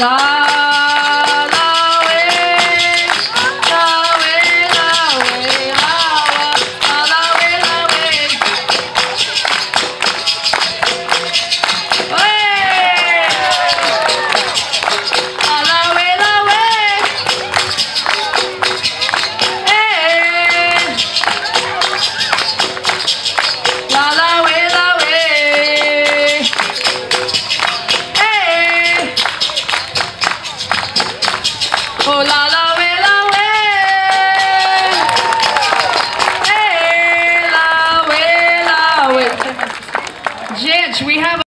来。Oh la la we la we. Hey la we la we. Jitch, we have